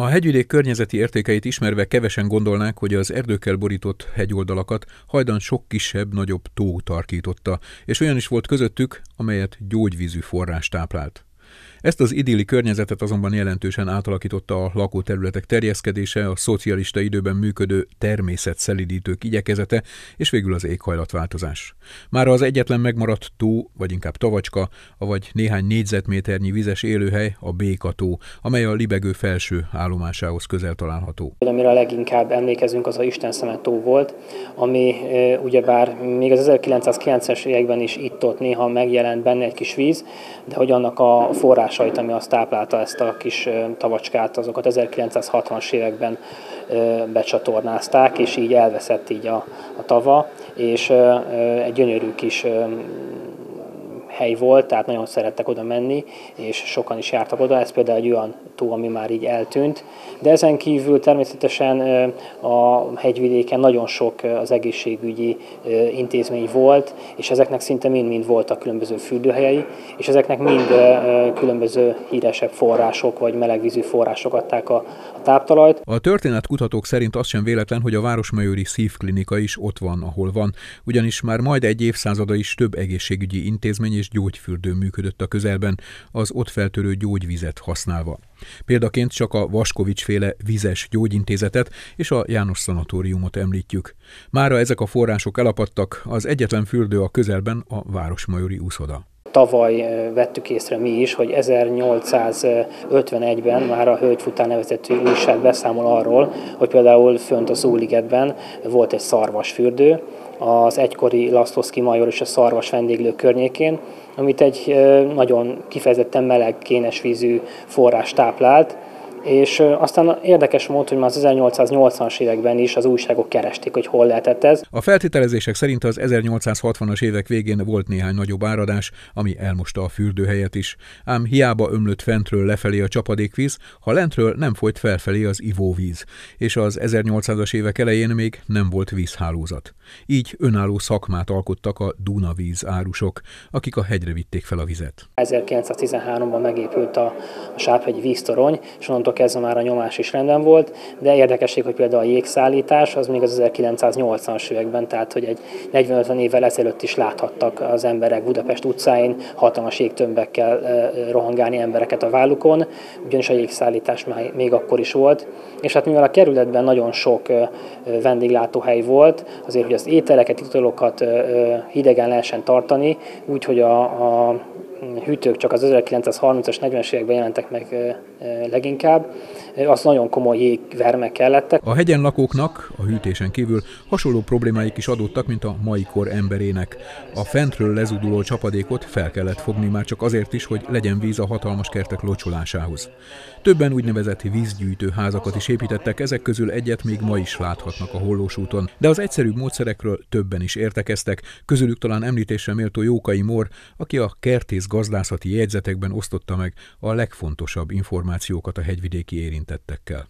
A hegyvidék környezeti értékeit ismerve kevesen gondolnák, hogy az erdőkkel borított hegyoldalakat hajdan sok kisebb, nagyobb tó tarkította, és olyan is volt közöttük, amelyet gyógyvízű forrás táplált. Ezt az idilli környezetet azonban jelentősen átalakította a lakóterületek terjeszkedése, a szocialista időben működő természetszelidítők igyekezete, és végül az éghajlatváltozás. Már az egyetlen megmaradt tó, vagy inkább tavacska, avagy néhány négyzetméternyi vizes élőhely a Békató, amely a libegő felső állomásához közel található. Amire leginkább emlékezünk, az a Isten szemet tó volt, ami ugyebár még az 1990-es években is itt-ott néha megjelent benne egy kis víz, de hogy annak a forrás forrásait, ami azt táplálta ezt a kis tavacskát, azokat 1960-as években becsatornázták, és így elveszett így a, a tava, és egy gyönyörű kis hely volt, tehát nagyon szerettek oda menni, és sokan is jártak oda. Ez például egy olyan tó, ami már így eltűnt. De ezen kívül természetesen a hegyvidéken nagyon sok az egészségügyi intézmény volt, és ezeknek szinte mind-mind voltak különböző fürdőhelyei, és ezeknek mind különböző híresebb források vagy melegvízű források adták a, a táptalajt. A történetkutatók szerint az sem véletlen, hogy a Városmajori Szívklinika is ott van, ahol van, ugyanis már majd egy évszázada is több egészségügyi intézmény és gyógyfürdő működött a közelben, az ott feltörő gyógyvizet használva. Példaként csak a Vaskovics féle vizes gyógyintézetet és a János Szanatóriumot említjük. Mára ezek a források elapadtak, az egyetlen fürdő a közelben a Városmajori úszoda. Tavaly vettük észre mi is, hogy 1851-ben már a Hölgyfutár nevezetű újság beszámol arról, hogy például fönt a Zúligetben volt egy szarvasfürdő, az egykori Lasztoszki major és a szarvas vendéglő környékén, amit egy nagyon kifejezetten meleg, kénes vízű forrás táplált, és aztán érdekes mód, hogy már az 1880-as években is az újságok keresték, hogy hol lehetett ez. A feltételezések szerint az 1860-as évek végén volt néhány nagyobb áradás, ami elmosta a fürdőhelyet is. Ám hiába ömlött fentről lefelé a csapadékvíz, ha lentről nem folyt felfelé az ivóvíz, és az 1800-as évek elején még nem volt vízhálózat. Így önálló szakmát alkottak a Dunavíz árusok, akik a hegyre vitték fel a vizet. 1913-ban megépült a, a Sáphegyi víztorony, és onnantól kezdve már a nyomás is rendben volt, de érdekesség, hogy például a jégszállítás az még az 1980-as években, tehát hogy egy 40-50 évvel ezelőtt is láthattak az emberek Budapest utcáin hatalmas jégtömbekkel rohangálni embereket a vállukon, ugyanis a jégszállítás már még akkor is volt, és hát mivel a kerületben nagyon sok vendéglátóhely volt, azért, hogy az ételeket, italokat hidegen lehessen tartani, úgyhogy a, a hűtők csak az 1930-as, 40-es években jelentek meg leginkább, az nagyon komoly jégvermek kellettek. A hegyen lakóknak a hűtésen kívül hasonló problémáik is adottak, mint a mai kor emberének. A fentről lezuduló csapadékot fel kellett fogni már csak azért is, hogy legyen víz a hatalmas kertek locsolásához. Többen úgynevezett vízgyűjtő házakat is építettek, ezek közül egyet még ma is láthatnak a Hollós úton. De az egyszerűbb módszerekről többen is értekeztek, közülük talán említésre méltó Jókai Mor, aki a kertész gazdászati jegyzetekben osztotta meg a legfontosabb információkat a hegyvidéki érintettekkel.